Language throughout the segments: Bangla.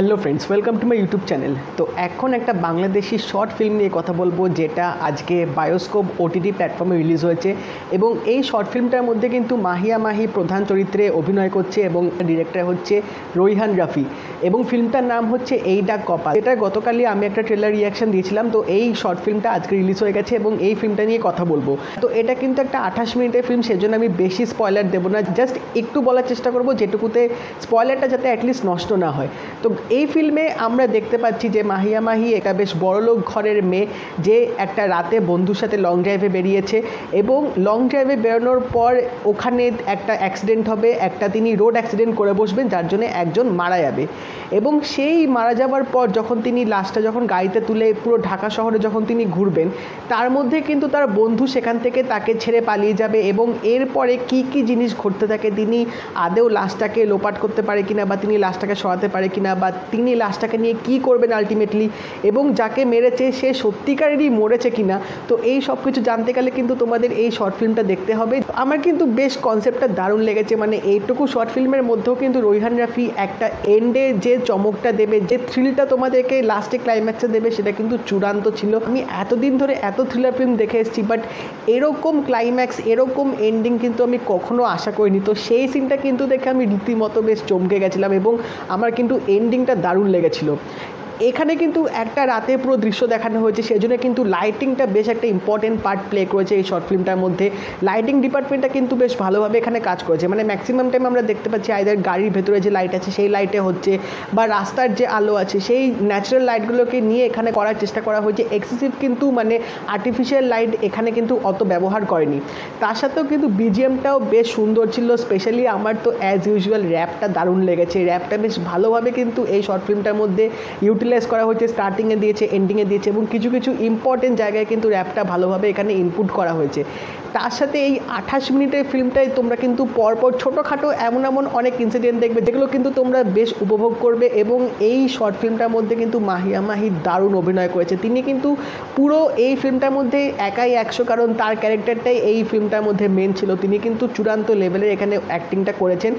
Hello friends welcome to my YouTube channel তো এখন একটা বাংলাদেশি শর্ট ফিল্ম নিয়ে কথা বলব, যেটা আজকে বায়োস্কোপ ওটিটি প্ল্যাটফর্মে রিলিজ হয়েছে এবং এই শর্ট ফিল্মটার মধ্যে কিন্তু মাহিয়া মাহি প্রধান চরিত্রে অভিনয় করছে এবং ডিরেক্টর হচ্ছে রৈহান রাফি এবং ফিল্মটার নাম হচ্ছে এই ডাক কপাল। এটা গতকালই আমি একটা ট্রেলার রিয়াকশন দিয়েছিলাম, তো এই শর্ট ফিল্মটা আজকে রিলিজ হয়ে গেছে এবং এই ফিল্মটা নিয়ে কথা বলব। তো এটা কিন্তু একটা আঠাশ মিনিটের ফিল্ম সেজন্য আমি বেশি স্পয়লার দেবো না জাস্ট একটু বলার চেষ্টা করব, যেটুকুতে স্পয়লারটা যাতে অ্যাটলিস্ট নষ্ট না হয়। তো এই ফিল্মে আমরা দেখতে পাচ্ছি যে মাহিয়া মাহি একটা বেশ বড়লোক ঘরের মেয়ে যে একটা রাতে বন্ধুর সাথে লং ড্রাইভে বেরিয়েছে এবং লং ড্রাইভে বেরোনোর পর ওখানে একটা অ্যাক্সিডেন্ট হবে, একটা তিনি রোড অ্যাক্সিডেন্ট করে বসবেন, যার জন্য একজন মারা যাবে। এবং সেই মারা যাওয়ার পর যখন তিনি লাশটা যখন গাড়িতে তুলে পুরো ঢাকা শহরে যখন তিনি ঘুরবেন, তার মধ্যে কিন্তু তার বন্ধু সেখান থেকে তাকে ছেড়ে পালিয়ে যাবে এবং এরপরে কি কি জিনিস ঘটতে থাকে, তিনি আদেও লাশটাকে লোপাট করতে পারে কিনা বা তিনি লাশটাকে সরাতে পারে কিনা বা তিনি লাশটাকে নিয়ে কি করবেন আলটিমেটলি এবং যাকে মেরেছে, সে সত্যিকারেরই মরেছে কিনা? তো এই সব কিছু জানতে গেলে কিন্তু তোমাদের এই শর্ট ফিল্মটা দেখতে হবে। আমার কিন্তু বেশ কনসেপ্টটা দারুণ লেগেছে। মানে এইটুকু শর্ট ফিল্মের মধ্যেও কিন্তু রৈহান রাফি একটা এন্ডে যে চমকটা দেবে, যে থ্রিলটা তোমাদেরকে লাস্টে ক্লাইম্যাক্সে দেবে, সেটা কিন্তু চূড়ান্ত ছিল। আমি এতদিন ধরে এত থ্রিলার ফিল্ম দেখে এসেছি বাট এরকম ক্লাইম্যাক্স এরকম এন্ডিং কিন্তু আমি কখনো আশা করিনি। তো সেই সিনটা কিন্তু দেখে আমি রীতিমতো বেশ চমকে গেছিলাম এবং আমার কিন্তু এন্ডিংটা দারুণ লেগেছিল। এখানে কিন্তু একটা রাতে পুরো দৃশ্য দেখানো হয়েছে, সেজন্য কিন্তু লাইটিংটা বেশ একটা ইম্পর্টেন্ট পার্ট প্লে করেছে এই শর্ট ফিল্মটার মধ্যে। লাইটিং ডিপার্টমেন্টটা কিন্তু বেশ ভালোভাবে এখানে কাজ করেছে। মানে ম্যাক্সিমাম টাইম আমরা দেখতে পাচ্ছি আইদার গাড়ির ভেতরে যে লাইট আছে, সেই লাইটে হচ্ছে, বা রাস্তার যে আলো আছে, সেই ন্যাচারাল লাইটগুলোকে নিয়ে এখানে করার চেষ্টা করা হয়েছে। এক্সেসিভ কিন্তু মানে আর্টিফিশিয়াল লাইট এখানে কিন্তু অত ব্যবহার করেনি। তার সাথেও কিন্তু বিজিএমটাও বেশ সুন্দর ছিল স্পেশালি আমার তো অ্যাজ ইউজুয়াল র্যাপটা দারুণ লেগেছে। র্যাপটা বেশ ভালোভাবে কিন্তু এই শর্ট ফিল্মটার মধ্যে ইউটিলাইজ করা হয়েছে স্টার্টিংয়ে দিয়েছে এন্ডিংয়ে দিয়েছে এবং কিছু কিছু ইম্পর্টেন্ট জায়গায় কিন্তু র্যাপটা ভালোভাবে এখানে ইনপুট করা হয়েছে। তার সাথে এই আঠাশ মিনিটের ফিল্মটায় তোমরা কিন্তু পরপর ছোটোখাটো এমন এমন অনেক ইনসিডেন্ট দেখবে, যেগুলো কিন্তু তোমরা বেশ উপভোগ করবে এবং এই শর্ট ফিল্মটার মধ্যে কিন্তু মাহিয়া মাহি দারুণ অভিনয় করেছে। তিনি কিন্তু পুরো এই ফিল্মটার মধ্যে একাই একশো, কারণ তার ক্যারেক্টারটাই এই ফিল্মটার মধ্যে মেন ছিল। তিনি কিন্তু চূড়ান্ত লেভেলের এখানে অ্যাক্টিংটা করেছেন।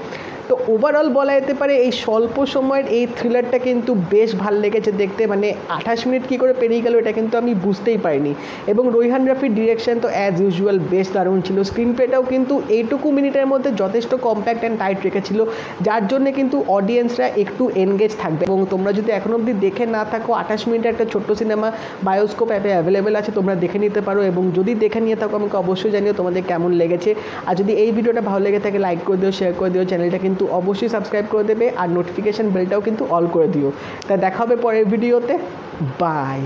তো ওভারঅল বলা যেতে পারে এই স্বল্প সময়ের এই থ্রিলারটা কিন্তু বেশ ভালো লেগেছে দেখতে। মানে আঠাশ মিনিট কী করে পেরিয়ে গেল এটা কিন্তু আমি বুঝতেই পারিনি। এবং রৈহান রাফির ডিরেকশন তো অ্যাজ ইউজুয়াল বেশ দারুণ ছিল। স্ক্রিন প্লেটাও কিন্তু এইটুকু মিনিটের মধ্যে যথেষ্ট কম্প্যাক্ট অ্যান্ড টাইট রেখেছিল, যার জন্য কিন্তু অডিয়েন্সরা একটু এনগেজ থাকবে। এবং তোমরা যদি এখন অবধি দেখে না থাকো, আঠাশ মিনিটের একটা ছোট্ট সিনেমা বায়োস্কোপ অ্যাপে অ্যাভেলেবেল আছে, তোমরা দেখে নিতে পারো। এবং যদি দেখে নিয়ে থাকো, আমাকে অবশ্যই জানিও তোমাদের কেমন লেগেছে। আর যদি এই ভিডিওটা ভালো লেগে থাকে লাইক করে দিও শেয়ার করে দিও চ্যানেলটা কিন্তু অবশ্যই সাবস্ক্রাইব করে দেবে আর নোটিফিকেশান বেলটাও কিন্তু অল করে দিও। তা দেখা হবে পরের ভিডিওতে বাই